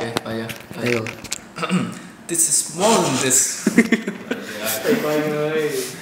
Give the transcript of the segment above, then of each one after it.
Okay, bye. yeah. This is more than this. yeah.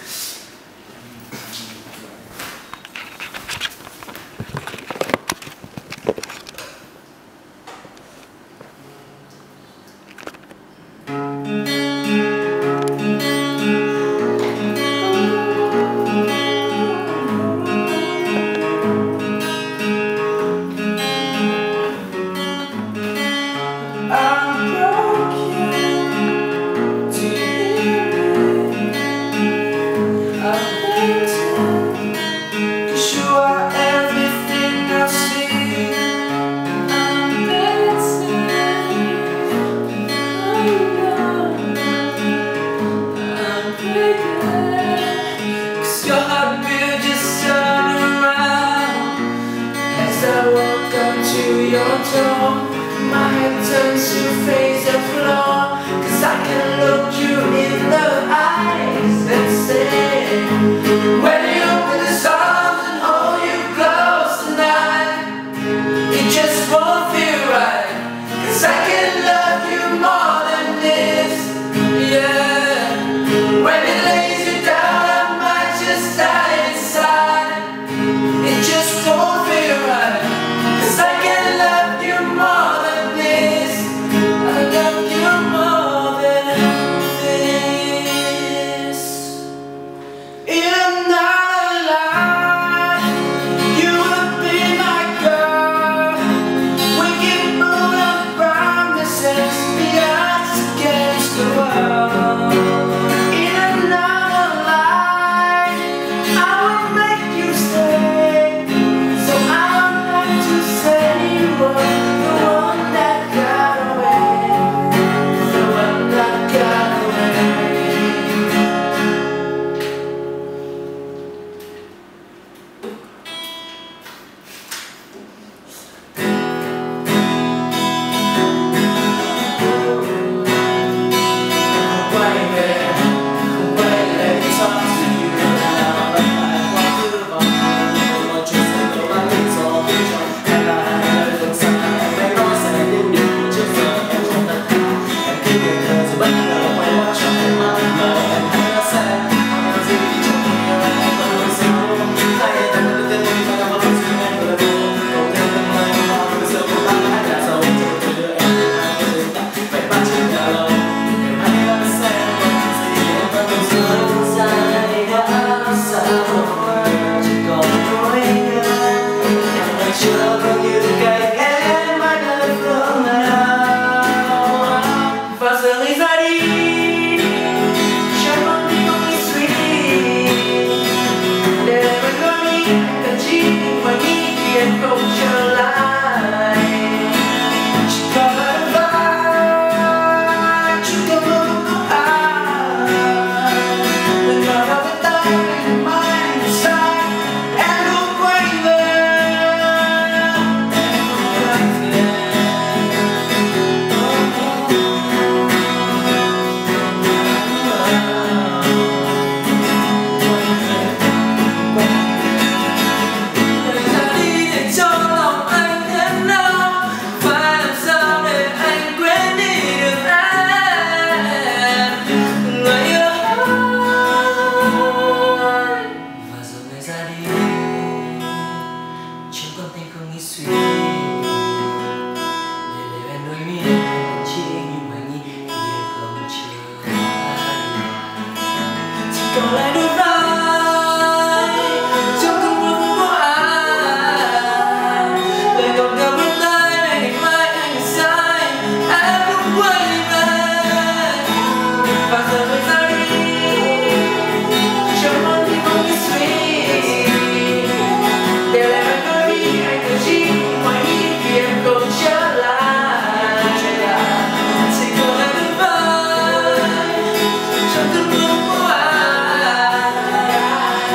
walk up to your door. My head turns to face the floor Cause I can look you in the eye.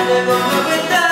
never gonna be done.